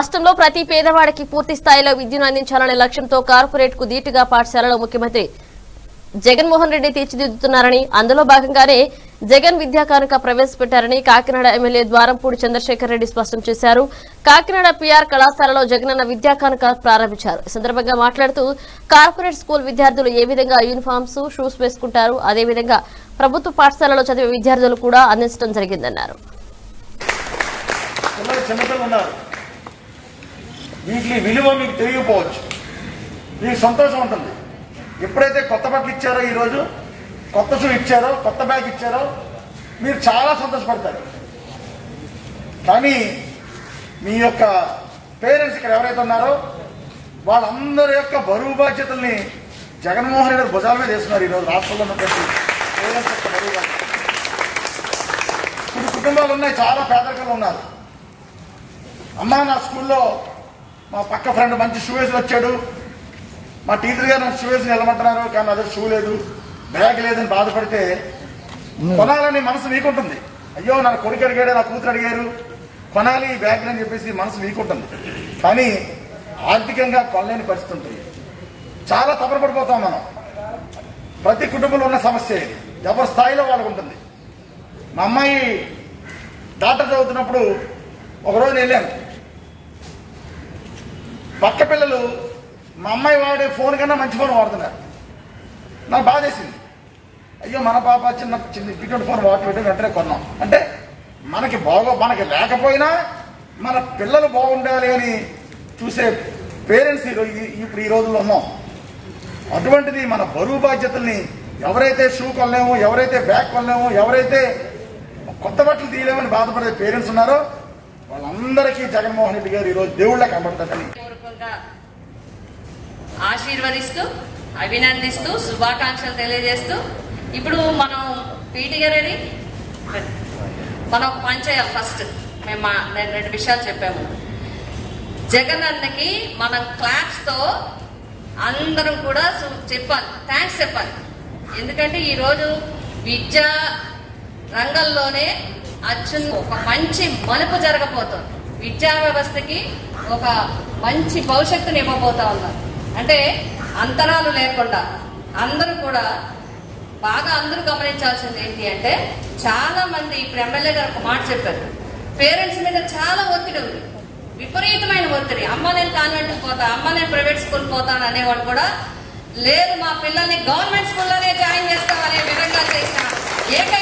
రాష్ట్రంలో ప్రతి పేదవాడికి పూర్తి స్థాయిలో విద్యను అందించాలనే లక్ష్యంతో కార్పొరేట్కు ధీటుగా పాఠశాలలో ముఖ్యమంత్రి జగన్మోహన్ రెడ్డి తీర్చిదిద్దుతున్నారని అందులో భాగంగానే జగన్ విద్యా కానుక ప్రవేశపెట్టారని కాకినాడ ఎమ్మెల్యే ద్వారంపూడి చంద్రశేఖర్ రెడ్డి స్పష్టం చేశారు. కాకినాడ పిఆర్ కళాశాలలో జగనన్న విద్యా కానుక ప్రారంభించారు. ఈ సందర్భంగా మాట్లాడుతూ కార్పొరేట్ స్కూల్ విద్యార్థులు ఏ విధంగా యూనిఫామ్స్ షూస్ వేసుకుంటారు అదేవిధంగా ప్రభుత్వ పాఠశాలలో చదివే విద్యార్థులు కూడా అందించడం జరిగిందన్నారు. వీటి విలువ మీకు తెలియకపోవచ్చు. మీకు సంతోషం ఉంటుంది. ఎప్పుడైతే కొత్త బట్టలు ఇచ్చారో ఈరోజు కొత్త షూ ఇచ్చారో కొత్త బ్యాగ్ ఇచ్చారో మీరు చాలా సంతోషపడతారు. కానీ మీ యొక్క పేరెంట్స్ ఇక్కడ ఎవరైతే ఉన్నారో వాళ్ళందరి యొక్క బరువు బాధ్యతల్ని జగన్మోహన్ రెడ్డి భుజాల మీద వేస్తున్నారు ఈరోజు రాష్ట్రంలో ఉన్నటువంటి పేరెంట్స్ యొక్క బరువు బాధ్యత. ఇప్పుడు కుటుంబాలు ఉన్నాయి చాలా పేదరికంలో ఉన్నారు. అమ్మా నా స్కూల్లో మా పక్క ఫ్రెండ్ మంచి షూ వేసి వచ్చాడు మా టీచర్ గారు నాకు షూ వేసి నిలమంటున్నారు కానీ అదే షూ లేదు. బ్యాగ్ లేదని బాధపడితే కొనాలని మనసు వీకుంటుంది అయ్యో నా కొడుకు అడిగాడు నా కూతురు అడిగారు. కొనాలి ఈ బ్యాగ్ అని చెప్పేసి మనసు వీకుంటుంది కానీ ఆర్థికంగా కొనలేని పరిస్థితి ఉంటుంది. చాలా తపరపడిపోతాం మనం. ప్రతి కుటుంబంలో ఉన్న సమస్య ఇది. ఎవరి స్థాయిలో వాళ్ళకు ఉంటుంది. మా అమ్మాయి డాక్టర్ చదువుతున్నప్పుడు ఒకరోజు వెళ్ళాను. పక్క పిల్లలు మా అమ్మాయి వాడే ఫోన్ కన్నా మంచి ఫోన్ వాడుతున్నారు. నాకు బాధేసింది అయ్యో మన పాప చిన్న చిన్న ఇటువంటి ఫోన్ వాడుతుంటే వెంటనే కొన్నాం. అంటే మనకి బాగో మనకి లేకపోయినా మన పిల్లలు బాగుండాలి అని చూసే పేరెంట్స్ ఇప్పుడు ఈ రోజుల్లో ఉన్నాం. అటువంటిది మన బరువు బాధ్యతల్ని ఎవరైతే షూ కొనలేము ఎవరైతే బ్యాగ్ కొనలేము ఎవరైతే కొత్త బట్టలు తీయలేమని బాధపడే పేరెంట్స్ ఉన్నారో వాళ్ళందరికీ జగన్మోహన్ రెడ్డి గారు ఈరోజు దేవుళ్ళ కనబడతారని ఆశీర్వదిస్తూ అభినందిస్తూ శుభాకాంక్షలు తెలియజేస్తూ ఇప్పుడు మనం పీటీ గారి మనం ఒక పని చేయాలి ఫస్ట్. మేము నేను రెండు విషయాలు చెప్పాము. జగన్ అన్నకి మనం క్లాప్స్తో అందరం కూడా చెప్పాలి. థ్యాంక్స్ చెప్పాలి. ఎందుకంటే ఈరోజు విద్యా రంగంలోనే అచ్చు ఒక మంచి మలుపు జరగబోతోంది. విద్యా వ్యవస్థకి ఒక మంచి భవిష్యత్తుని ఇవ్వబోతా ఉన్నారు. అంటే అంతరాలు లేకుండా అందరూ కూడా బాగా అందరూ గమనించాల్సింది ఏంటి అంటే చాలా మంది ఇప్పుడు ఎమ్మెల్యే గారు ఒక మాట చెప్పారు. పేరెంట్స్ మీద చాలా ఒత్తిడి ఉంది. విపరీతమైన ఒత్తిడి. అమ్మ నేను కాన్వెంట్ పోతా అమ్మ నేను ప్రైవేట్ స్కూల్ పోతాను అనేవాడు కూడా లేదు మా పిల్లల్ని గవర్నమెంట్ స్కూల్లోనే జాయిన్ చేస్తామనే విధంగా చేసిన ఏకైక